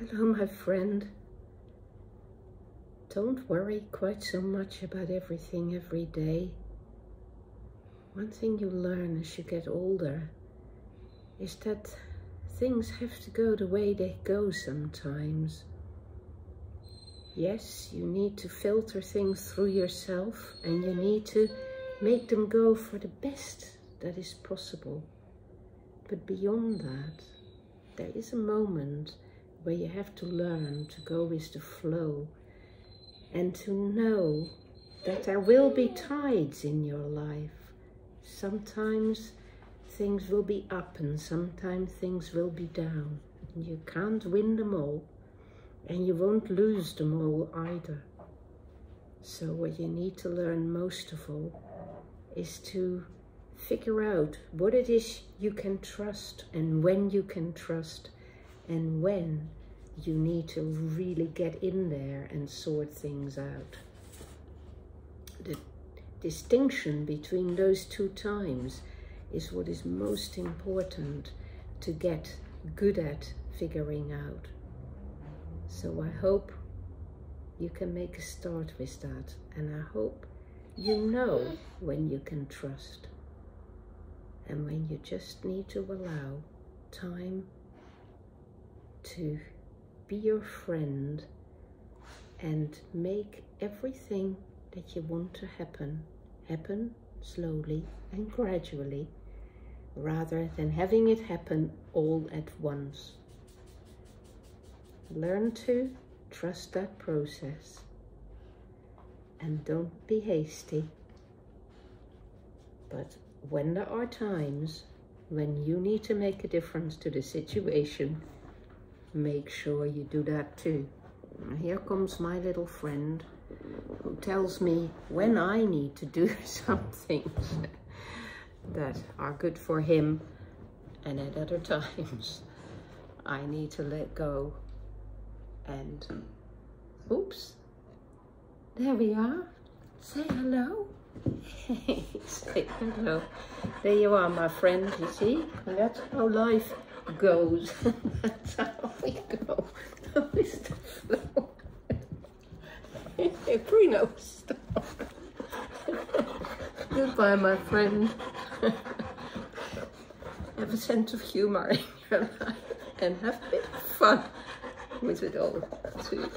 Hello, my friend. Don't worry quite so much about everything every day. One thing you learn as you get older is that things have to go the way they go sometimes. Yes, you need to filter things through yourself and you need to make them go for the best that is possible. But beyond that, there is a moment where you have to learn to go with the flow and to know that there will be tides in your life. Sometimes things will be up and sometimes things will be down. You can't win them all and you won't lose them all either. So what you need to learn most of all is to figure out what it is you can trust and when you can trust and when you need to really get in there and sort things out. The distinction between those two times is what is most important to get good at figuring out. So I hope you can make a start with that and I hope you know when you can trust and when you just need to allow time to be your friend and make everything that you want to happen happen slowly and gradually rather than having it happen all at once. Learn to trust that process and don't be hasty. But when there are times when you need to make a difference to the situation, make sure you do that too. Here comes my little friend who tells me when I need to do some things that are good for him and at other times I need to let go and oops there we are. Say hello. Say hello. There you are my friend you see? And that's how life goes we go? Stop. Goodbye my friend. Have a sense of humor in your life and have a bit of fun with it all. Too.